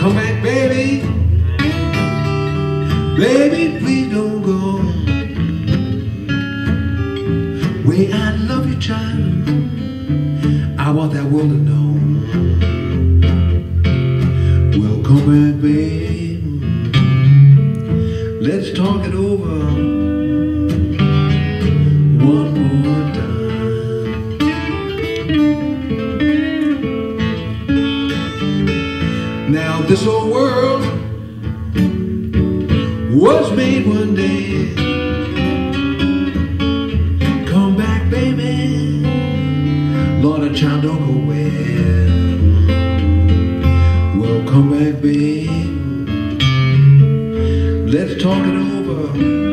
Come back, baby. Baby, please don't go. Way I love you, child. I want that world to know. Well, come back, baby. Let's talk it over this old world was made one day. Come back, baby. Lord, a child don't go well. Well, come back, baby. Let's talk it over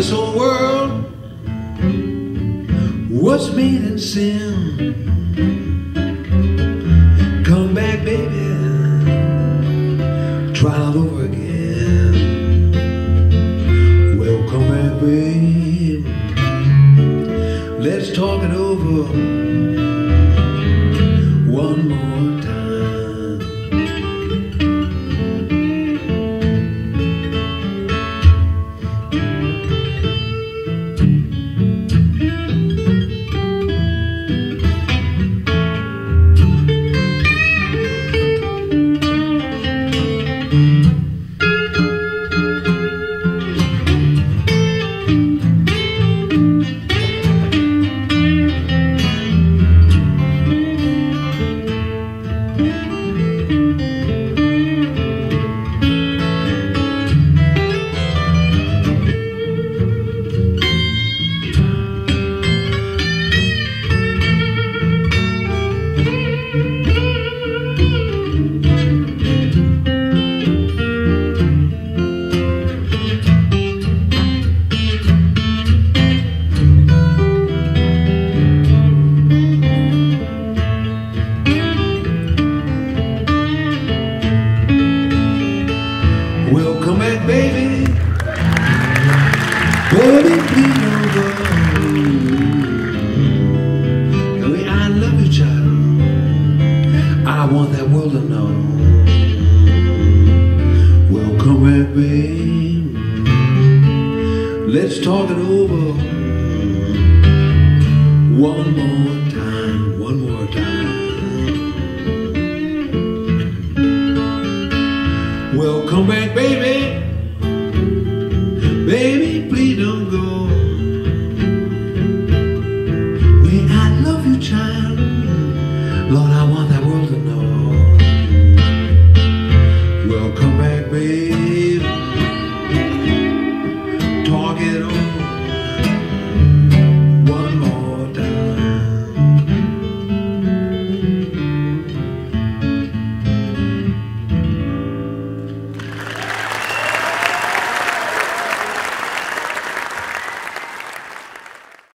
this whole world was made in sin. Come back, baby. Try all over again. Well, come back, baby. Baby, please don't go. I love you, child. I want that world to know. Well, come back, baby. Let's talk it over. One more time, one more time. Well, come back, baby. Baby, please don't go.